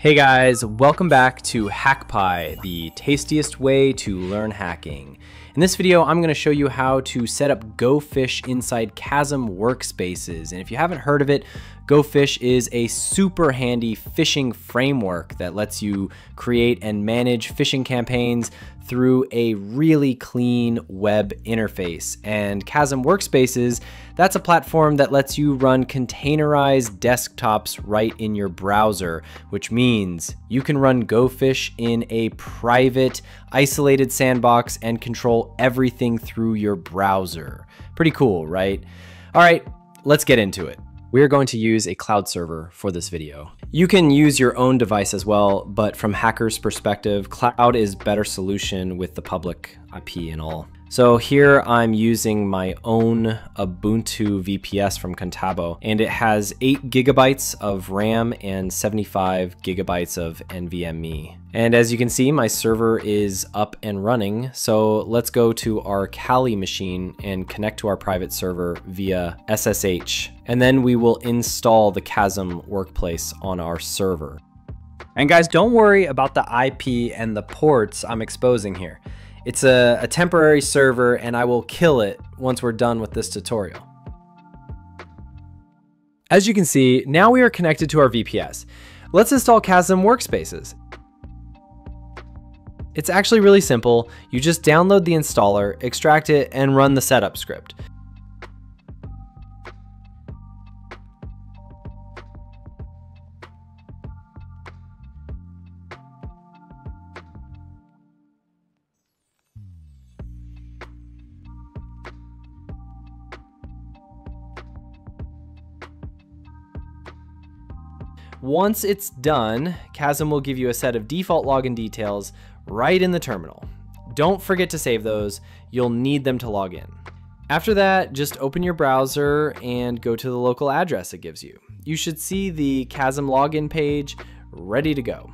Hey guys, welcome back to HackPie, the tastiest way to learn hacking. In this video, I'm going to show you how to set up GoFish inside Chasm workspaces. And if you haven't heard of it, GoFish is a super handy phishing framework that lets you create and manage phishing campaigns through a really clean web interface. And Chasm Workspaces, that's a platform that lets you run containerized desktops right in your browser, which means you can run GoFish in a private, isolated sandbox and control everything through your browser. Pretty cool, right? All right, let's get into it. We are going to use a cloud server for this video. You can use your own device as well, but from hackers perspective, cloud is better solution with the public IP and all. So here I'm using my own Ubuntu VPS from Contabo, and it has 8 gigabytes of RAM and 75 gigabytes of NVMe. And as you can see, my server is up and running. So let's go to our Kali machine and connect to our private server via SSH. And then we will install the Chasm workplace on our server. And guys, don't worry about the IP and the ports I'm exposing here. It's a, a temporary server and I will kill it once we're done with this tutorial. As you can see, now we are connected to our VPS. Let's install Chasm Workspaces. It's actually really simple. You just download the installer, extract it, and run the setup script. Once it's done, Chasm will give you a set of default login details right in the terminal. Don't forget to save those, you'll need them to log in. After that, just open your browser and go to the local address it gives you. You should see the Chasm login page ready to go.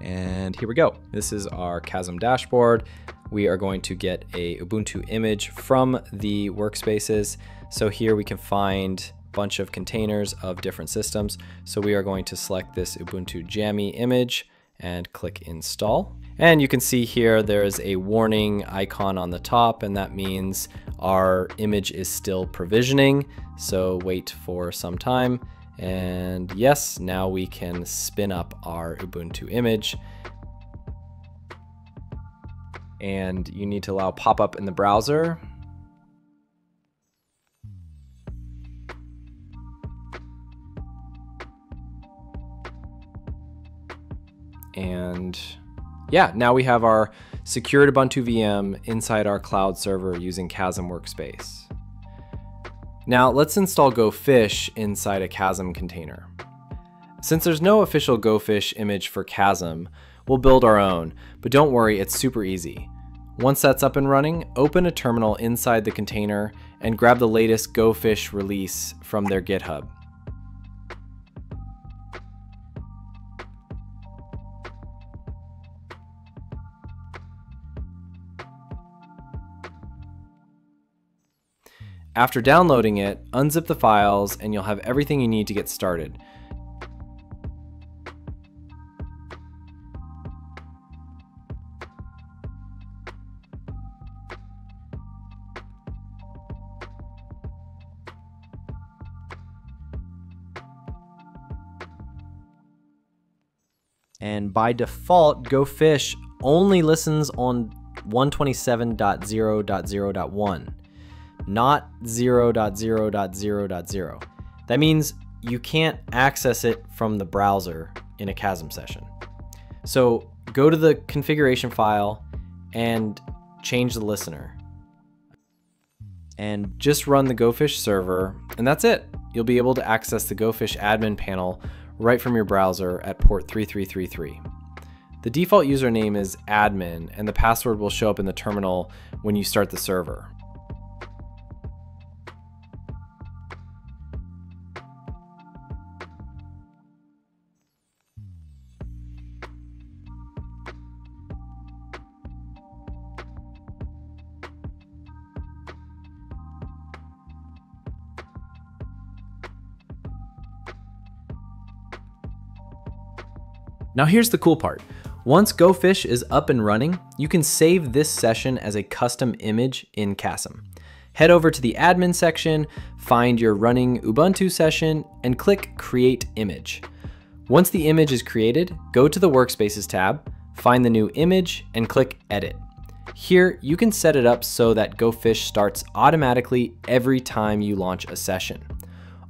And here we go. This is our Chasm dashboard. We are going to get a Ubuntu image from the workspaces. So here we can find bunch of containers of different systems. So we are going to select this Ubuntu Jammy image and click install. And you can see here there is a warning icon on the top and that means our image is still provisioning. So wait for some time. And yes, now we can spin up our Ubuntu image. And you need to allow pop-up in the browser And yeah, now we have our secured Ubuntu VM inside our cloud server using Chasm Workspace. Now let's install GoFish inside a Chasm container. Since there's no official GoFish image for Chasm, we'll build our own, but don't worry, it's super easy. Once that's up and running, open a terminal inside the container and grab the latest GoFish release from their GitHub. After downloading it, unzip the files and you'll have everything you need to get started. And by default, GoFish only listens on 127.0.0.1 not 0.0.0.0. That means you can't access it from the browser in a Chasm session. So go to the configuration file and change the listener. And just run the GoFish server, and that's it. You'll be able to access the GoFish admin panel right from your browser at port 3333. The default username is admin, and the password will show up in the terminal when you start the server. Now here's the cool part. Once GoFish is up and running, you can save this session as a custom image in Chasm. Head over to the admin section, find your running Ubuntu session, and click Create Image. Once the image is created, go to the Workspaces tab, find the new image, and click Edit. Here, you can set it up so that GoFish starts automatically every time you launch a session.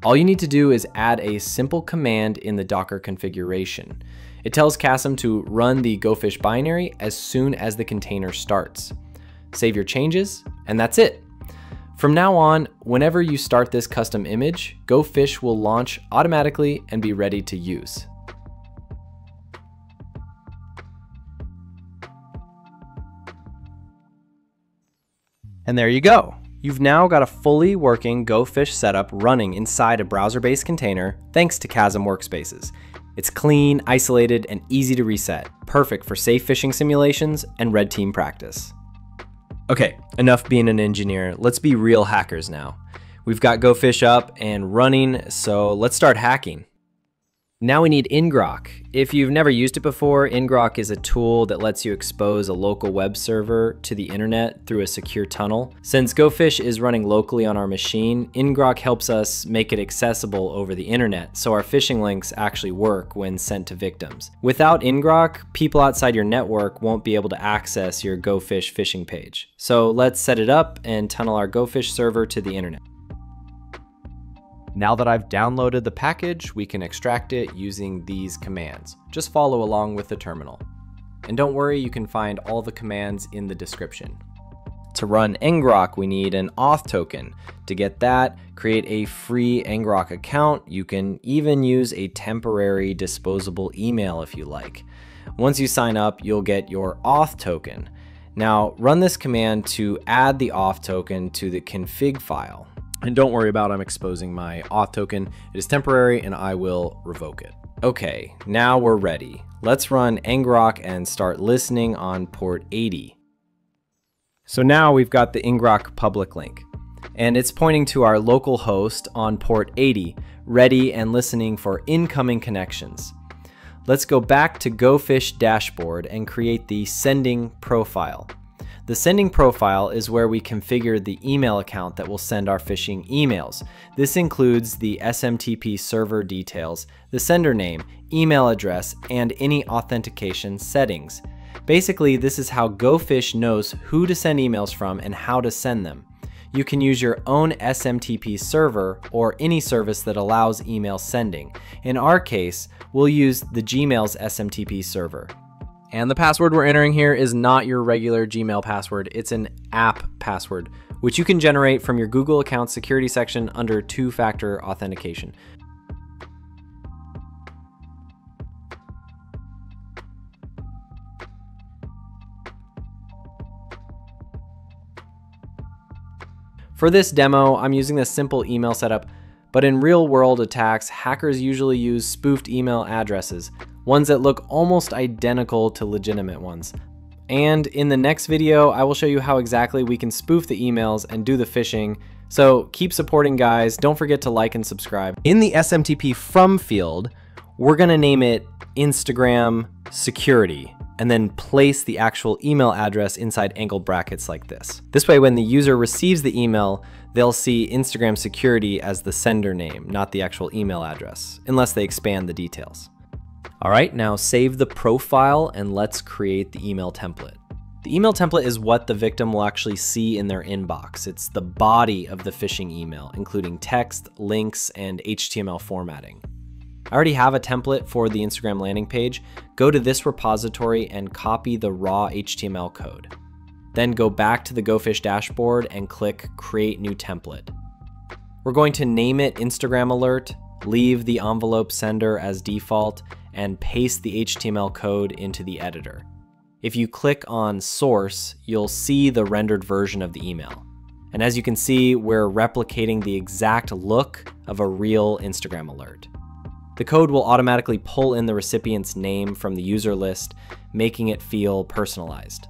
All you need to do is add a simple command in the Docker configuration. It tells Chasm to run the GoFish binary as soon as the container starts. Save your changes, and that's it. From now on, whenever you start this custom image, GoFish will launch automatically and be ready to use. And there you go. You've now got a fully working GoFish setup running inside a browser-based container thanks to Chasm Workspaces. It's clean, isolated, and easy to reset, perfect for safe fishing simulations and red team practice. Okay, enough being an engineer. Let's be real hackers now. We've got GoFish up and running, so let's start hacking. Now we need ngrok. If you've never used it before, ngrok is a tool that lets you expose a local web server to the internet through a secure tunnel. Since GoFish is running locally on our machine, ngrok helps us make it accessible over the internet, so our phishing links actually work when sent to victims. Without ngrok, people outside your network won't be able to access your GoFish phishing page. So let's set it up and tunnel our GoFish server to the internet. Now that I've downloaded the package, we can extract it using these commands. Just follow along with the terminal. And don't worry, you can find all the commands in the description. To run ngrok, we need an auth token. To get that, create a free ngrok account. You can even use a temporary disposable email if you like. Once you sign up, you'll get your auth token. Now, run this command to add the auth token to the config file. And don't worry about I'm exposing my auth token. It is temporary and I will revoke it. Okay, now we're ready. Let's run ngrok and start listening on port 80. So now we've got the ngrok public link and it's pointing to our local host on port 80, ready and listening for incoming connections. Let's go back to GoFish dashboard and create the sending profile. The sending profile is where we configure the email account that will send our phishing emails. This includes the SMTP server details, the sender name, email address, and any authentication settings. Basically, this is how GoFish knows who to send emails from and how to send them. You can use your own SMTP server or any service that allows email sending. In our case, we'll use the Gmail's SMTP server. And the password we're entering here is not your regular Gmail password, it's an app password, which you can generate from your Google account security section under two factor authentication. For this demo, I'm using this simple email setup, but in real world attacks, hackers usually use spoofed email addresses, ones that look almost identical to legitimate ones. And in the next video, I will show you how exactly we can spoof the emails and do the phishing. So keep supporting guys, don't forget to like and subscribe. In the SMTP from field, we're gonna name it Instagram security and then place the actual email address inside angled brackets like this. This way, when the user receives the email, they'll see Instagram security as the sender name, not the actual email address, unless they expand the details. All right, now save the profile and let's create the email template. The email template is what the victim will actually see in their inbox. It's the body of the phishing email, including text, links, and HTML formatting. I already have a template for the Instagram landing page. Go to this repository and copy the raw HTML code. Then go back to the GoFish dashboard and click Create New Template. We're going to name it Instagram Alert, leave the envelope sender as default, and paste the HTML code into the editor. If you click on source, you'll see the rendered version of the email. And as you can see, we're replicating the exact look of a real Instagram alert. The code will automatically pull in the recipient's name from the user list, making it feel personalized.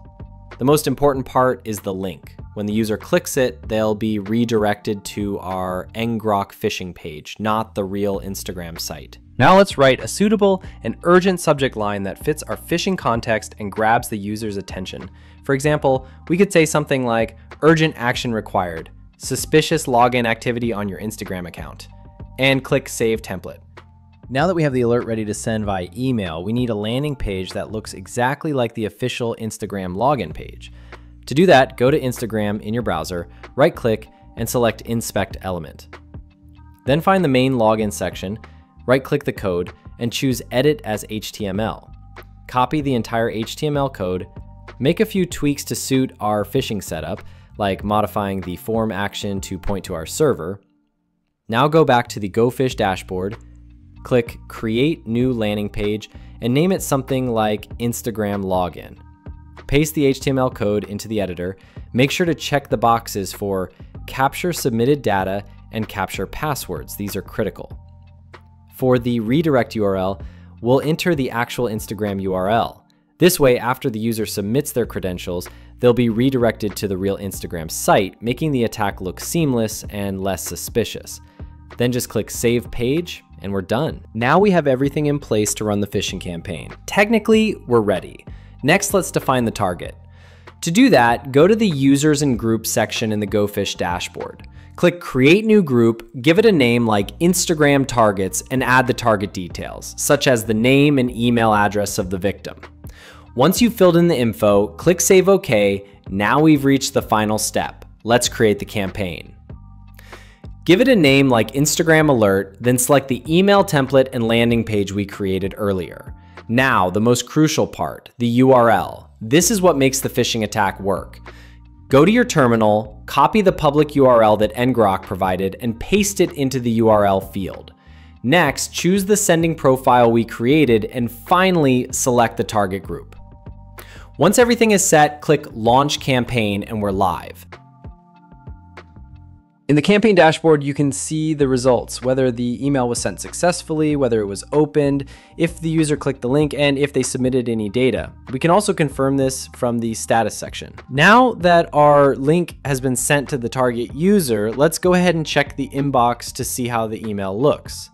The most important part is the link. When the user clicks it, they'll be redirected to our ngrok phishing page, not the real Instagram site. Now let's write a suitable and urgent subject line that fits our phishing context and grabs the user's attention. For example, we could say something like, urgent action required, suspicious login activity on your Instagram account, and click Save Template. Now that we have the alert ready to send via email, we need a landing page that looks exactly like the official Instagram login page. To do that, go to Instagram in your browser, right click, and select Inspect Element. Then find the main login section, right click the code, and choose Edit as HTML. Copy the entire HTML code, make a few tweaks to suit our phishing setup, like modifying the form action to point to our server. Now go back to the GoFish dashboard, click Create New Landing Page, and name it something like Instagram Login. Paste the HTML code into the editor. Make sure to check the boxes for capture submitted data and capture passwords. These are critical. For the redirect URL, we'll enter the actual Instagram URL. This way, after the user submits their credentials, they'll be redirected to the real Instagram site, making the attack look seamless and less suspicious. Then just click Save Page, and we're done. Now we have everything in place to run the phishing campaign. Technically, we're ready. Next, let's define the target. To do that, go to the Users and Groups section in the GoFish dashboard. Click Create New Group, give it a name like Instagram Targets, and add the target details, such as the name and email address of the victim. Once you've filled in the info, click Save OK. Now we've reached the final step. Let's create the campaign. Give it a name like Instagram Alert, then select the email template and landing page we created earlier. Now, the most crucial part, the URL. This is what makes the phishing attack work. Go to your terminal, copy the public URL that ngrok provided, and paste it into the URL field. Next, choose the sending profile we created, and finally, select the target group. Once everything is set, click Launch Campaign and we're live. In the campaign dashboard, you can see the results, whether the email was sent successfully, whether it was opened, if the user clicked the link, and if they submitted any data. We can also confirm this from the status section. Now that our link has been sent to the target user, let's go ahead and check the inbox to see how the email looks.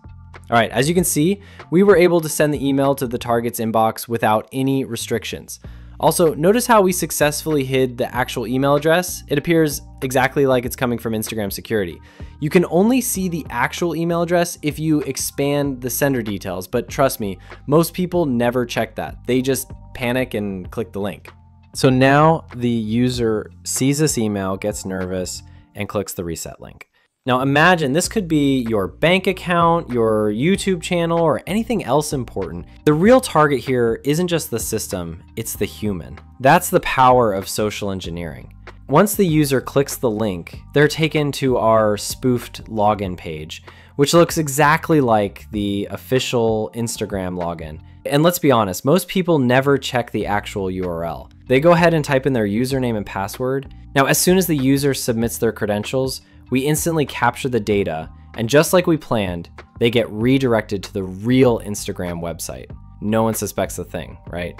All right, as you can see, we were able to send the email to the target's inbox without any restrictions. Also, notice how we successfully hid the actual email address. It appears exactly like it's coming from Instagram security. You can only see the actual email address if you expand the sender details, but trust me, most people never check that. They just panic and click the link. So now the user sees this email, gets nervous, and clicks the reset link. Now imagine this could be your bank account, your YouTube channel, or anything else important. The real target here isn't just the system, it's the human. That's the power of social engineering. Once the user clicks the link, they're taken to our spoofed login page, which looks exactly like the official Instagram login. And let's be honest, most people never check the actual URL. They go ahead and type in their username and password. Now, as soon as the user submits their credentials, we instantly capture the data, and just like we planned, they get redirected to the real Instagram website. No one suspects a thing, right?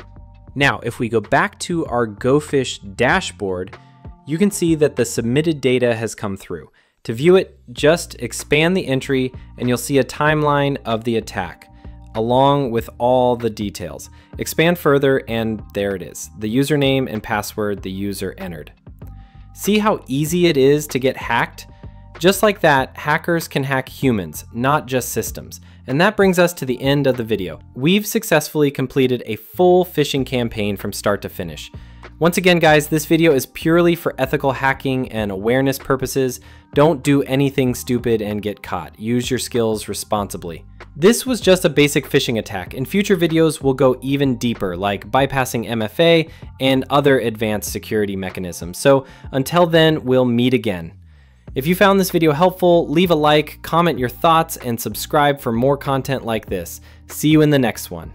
Now, if we go back to our GoFish dashboard, you can see that the submitted data has come through. To view it, just expand the entry and you'll see a timeline of the attack, along with all the details. Expand further and there it is, the username and password the user entered. See how easy it is to get hacked? Just like that, hackers can hack humans, not just systems. And that brings us to the end of the video. We've successfully completed a full phishing campaign from start to finish. Once again, guys, this video is purely for ethical hacking and awareness purposes. Don't do anything stupid and get caught. Use your skills responsibly. This was just a basic phishing attack. In future videos, we'll go even deeper, like bypassing MFA and other advanced security mechanisms. So until then, we'll meet again. If you found this video helpful, leave a like, comment your thoughts, and subscribe for more content like this. See you in the next one.